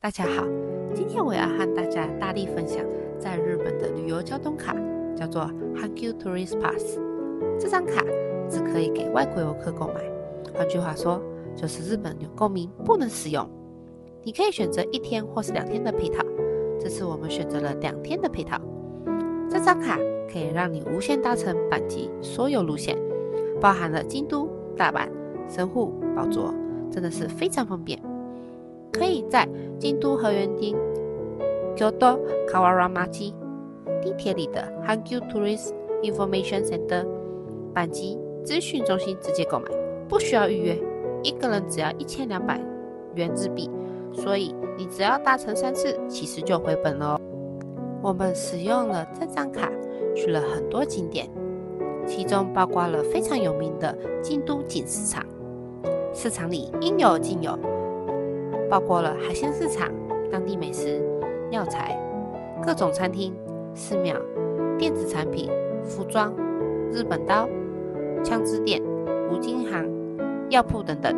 大家好，今天我要和大家大力分享在日本的旅游交通卡，叫做 Hankyu Tourist Pass。这张卡只可以给外国游客购买，换句话说，就是日本有公民不能使用。你可以选择一天或是两天的配套，这次我们选择了两天的配套。这张卡可以让你无限搭乘阪急所有路线，包含了京都、大阪、神户、宝座，真的是非常方便。可以在京都河原町 Kyoto Kawaramachi 地铁里的 Hankyu Tourist Information Center 阪急资讯中心直接购买，不需要预约，一个人只要一千两百元日币，所以你只要搭乘三次，其实就回本了哦。我们使用了这张卡去了很多景点，其中包括了非常有名的京都锦市场，市场里应有尽有。包括了海鲜市场、当地美食、药材、各种餐厅、寺庙、电子产品、服装、日本刀、枪支店、五金行、药铺等等。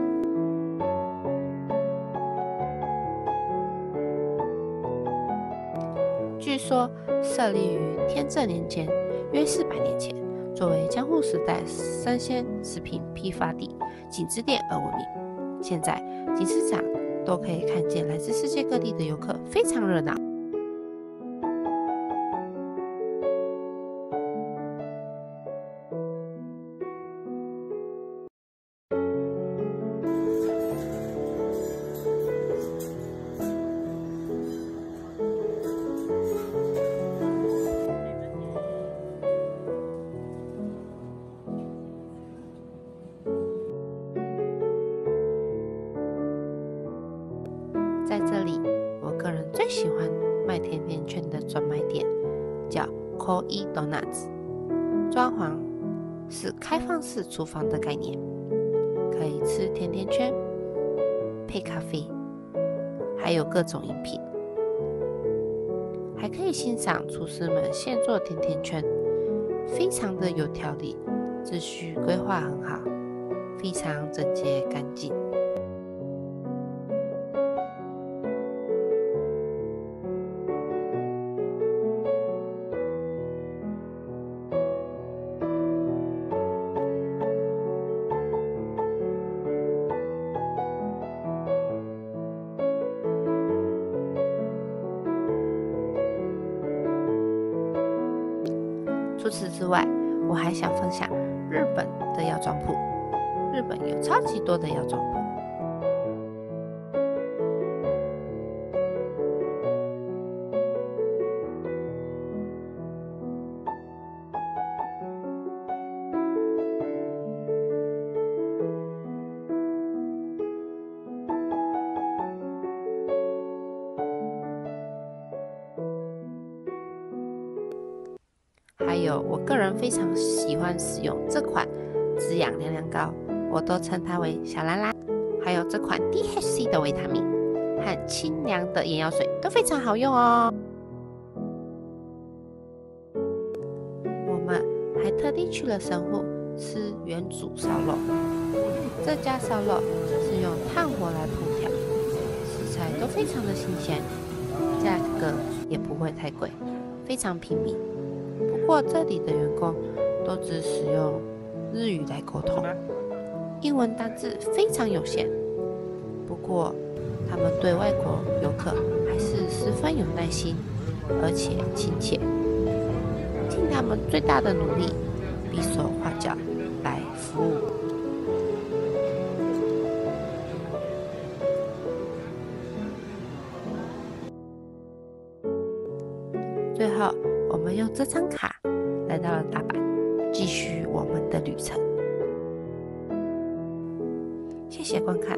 据说设立于天正年间，约四百年前，作为江户时代生鲜食品批发地锦之店而闻名。现在锦市场。都可以看见来自世界各地的游客，非常热闹。在这里，我个人最喜欢卖甜甜圈的专卖店，叫 Koi Donuts。装潢是开放式厨房的概念，可以吃甜甜圈配咖啡，还有各种饮品，还可以欣赏厨师们现做甜甜圈，非常的有条理，秩序规划很好，非常整洁干净。除此之外，我还想分享日本的药妆铺。日本有超级多的药妆铺。还有，我个人非常喜欢使用这款滋养凉凉膏，我都称它为小兰兰。还有这款 DHC 的维他命和清凉的眼药水都非常好用哦。我们还特地去了神户吃原煮烧肉，这家烧肉是用炭火来烹调，食材都非常的新鲜，价格也不会太贵，非常平民。不过这里的员工都只使用日语来沟通，英文单字非常有限。不过他们对外国游客还是十分有耐心，而且亲切，尽他们最大的努力，比手画脚来服务。最后。我们用这张卡来到了大阪，继续我们的旅程。谢谢观看，